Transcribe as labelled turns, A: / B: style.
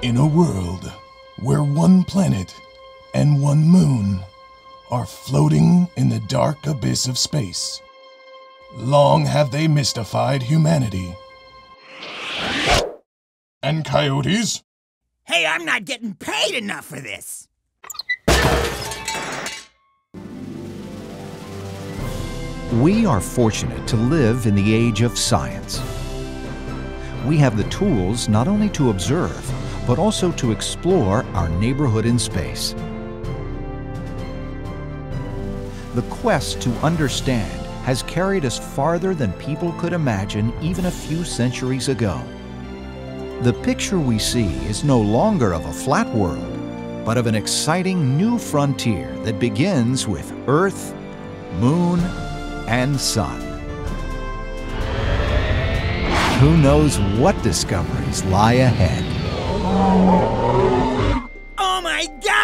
A: In a world where one planet and one moon are floating in the dark abyss of space, long have they mystified humanity. And coyotes?
B: Hey, I'm not getting paid enough for this.
C: We are fortunate to live in the age of science. We have the tools not only to observe, but also to explore our neighborhood in space. The quest to understand has carried us farther than people could imagine even a few centuries ago. The picture we see is no longer of a flat world, but of an exciting new frontier that begins with Earth, Moon, and Sun. Who knows what discoveries lie ahead?
B: Oh my gosh!